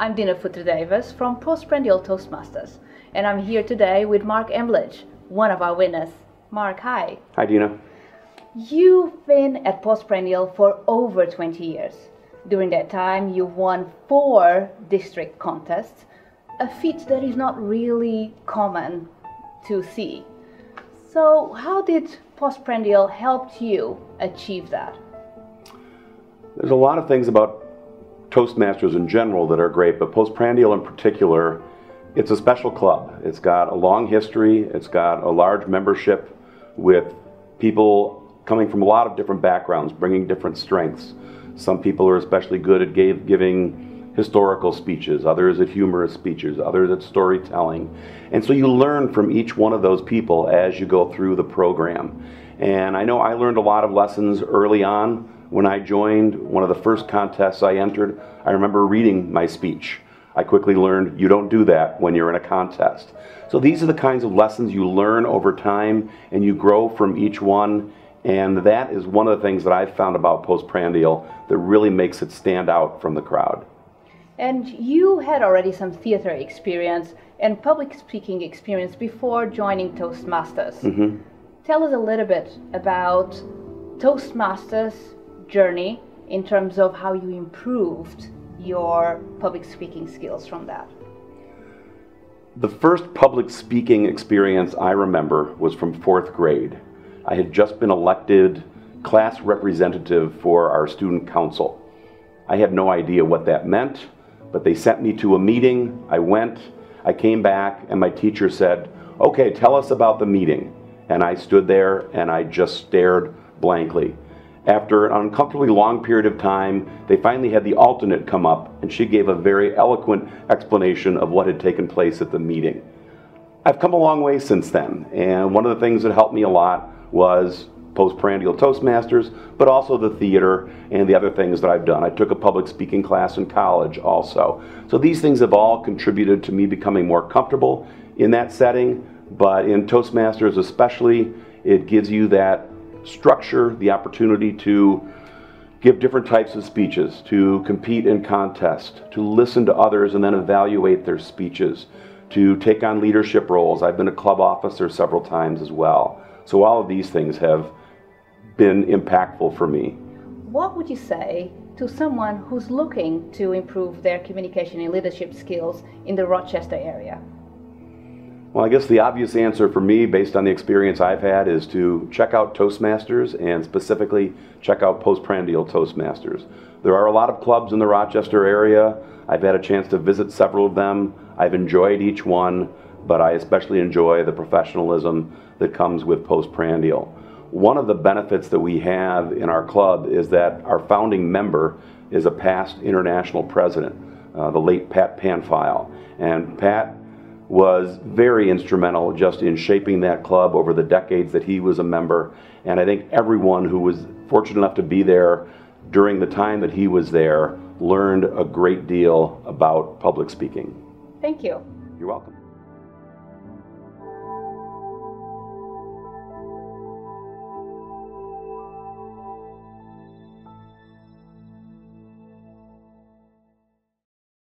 I'm Dina Futter Davis from Postprandial Toastmasters, and I'm here today with Mark Emblidge, one of our winners. Mark, hi. Hi, Dina. You've been at Postprandial for over 20 years. During that time, you've won four district contests, a feat that is not really common to see. So, how did Postprandial help you achieve that? There's a lot of things about Toastmasters in general that are great, but Postprandial in particular, it's a special club. It's got a long history, it's got a large membership with people coming from a lot of different backgrounds, bringing different strengths. Some people are especially good at gave, giving historical speeches, others at humorous speeches, others at storytelling. And so you learn from each one of those people as you go through the program. And I know I learned a lot of lessons early on when I joined one of the first contests I entered, I remember reading my speech. I quickly learned you don't do that when you're in a contest. So these are the kinds of lessons you learn over time and you grow from each one. And that is one of the things that I've found about postprandial that really makes it stand out from the crowd. And you had already some theater experience and public speaking experience before joining Toastmasters. Mm-hmm. Tell us a little bit about Toastmasters journey in terms of how you improved your public speaking skills from that? The first public speaking experience I remember was from fourth grade. I had just been elected class representative for our student council. I had no idea what that meant, but they sent me to a meeting. I went, I came back, and my teacher said, Okay, tell us about the meeting. And I stood there and I just stared blankly. After an uncomfortably long period of time, they finally had the alternate come up, and she gave a very eloquent explanation of what had taken place at the meeting. I've come a long way since then, and one of the things that helped me a lot was postprandial Toastmasters, but also the theater and the other things that I've done. I took a public speaking class in college also. So these things have all contributed to me becoming more comfortable in that setting, but in Toastmasters especially, it gives you that structure, the opportunity to give different types of speeches, to compete in contests, to listen to others and then evaluate their speeches, to take on leadership roles. I've been a club officer several times as well. So all of these things have been impactful for me. What would you say to someone who's looking to improve their communication and leadership skills in the Rochester area? Well, I guess the obvious answer for me, based on the experience I've had, is to check out Toastmasters and specifically check out Postprandial Toastmasters. There are a lot of clubs in the Rochester area. I've had a chance to visit several of them. I've enjoyed each one, but I especially enjoy the professionalism that comes with Postprandial. One of the benefits that we have in our club is that our founding member is a past international president, uh, the late Pat Panfile. And Pat was very instrumental just in shaping that club over the decades that he was a member. And I think everyone who was fortunate enough to be there during the time that he was there learned a great deal about public speaking. Thank you. You're welcome.